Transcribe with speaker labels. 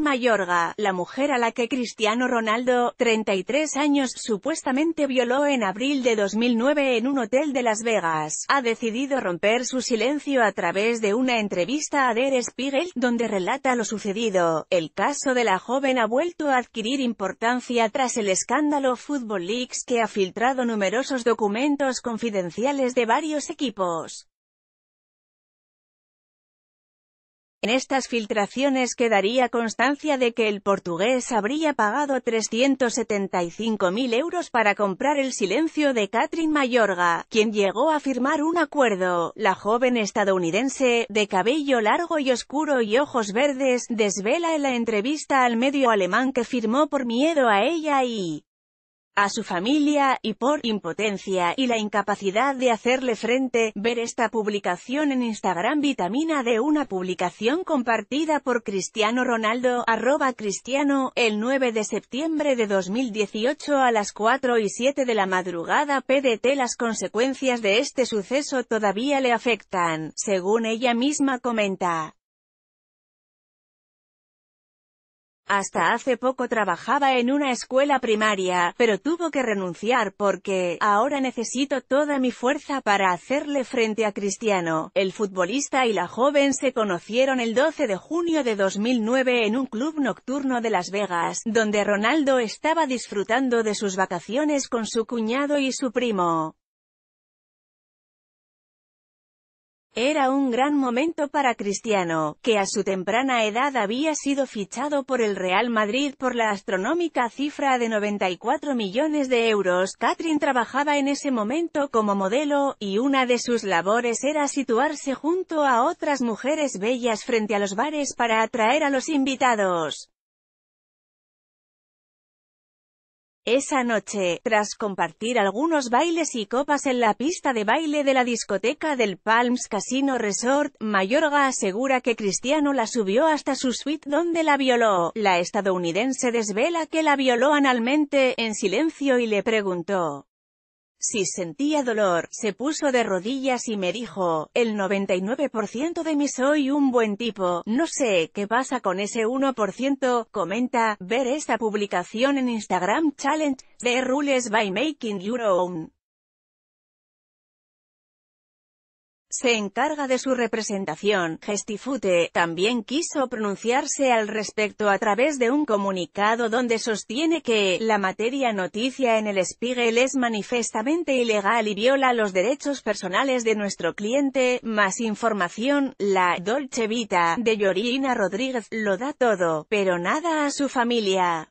Speaker 1: Mayorga, la mujer a la que Cristiano Ronaldo, 33 años, supuestamente violó en abril de 2009 en un hotel de Las Vegas, ha decidido romper su silencio a través de una entrevista a Der Spiegel, donde relata lo sucedido. El caso de la joven ha vuelto a adquirir importancia tras el escándalo Football Leaks que ha filtrado numerosos documentos confidenciales de varios equipos. En estas filtraciones quedaría constancia de que el portugués habría pagado 375.000 euros para comprar el silencio de Catherine Mayorga, quien llegó a firmar un acuerdo. La joven estadounidense, de cabello largo y oscuro y ojos verdes, desvela en la entrevista al medio alemán que firmó por miedo a ella y a su familia, y por impotencia y la incapacidad de hacerle frente, ver esta publicación en Instagram vitamina de una publicación compartida por Cristiano Ronaldo, arroba Cristiano, el 9 de septiembre de 2018 a las 4 y 7 de la madrugada PDT las consecuencias de este suceso todavía le afectan, según ella misma comenta. Hasta hace poco trabajaba en una escuela primaria, pero tuvo que renunciar porque, ahora necesito toda mi fuerza para hacerle frente a Cristiano. El futbolista y la joven se conocieron el 12 de junio de 2009 en un club nocturno de Las Vegas, donde Ronaldo estaba disfrutando de sus vacaciones con su cuñado y su primo. Era un gran momento para Cristiano, que a su temprana edad había sido fichado por el Real Madrid por la astronómica cifra de 94 millones de euros. Catherine trabajaba en ese momento como modelo, y una de sus labores era situarse junto a otras mujeres bellas frente a los bares para atraer a los invitados. Esa noche, tras compartir algunos bailes y copas en la pista de baile de la discoteca del Palms Casino Resort, Mayorga asegura que Cristiano la subió hasta su suite donde la violó. La estadounidense desvela que la violó analmente, en silencio y le preguntó, si sentía dolor, se puso de rodillas y me dijo, el 99% de mí soy un buen tipo, no sé qué pasa con ese 1%, comenta, ver esta publicación en Instagram Challenge, The Rules by Making Your Own. Se encarga de su representación, Gestifute, también quiso pronunciarse al respecto a través de un comunicado donde sostiene que, la materia noticia en el Spiegel es manifestamente ilegal y viola los derechos personales de nuestro cliente, más información, la Dolce Vita, de Yorina Rodríguez, lo da todo, pero nada a su familia.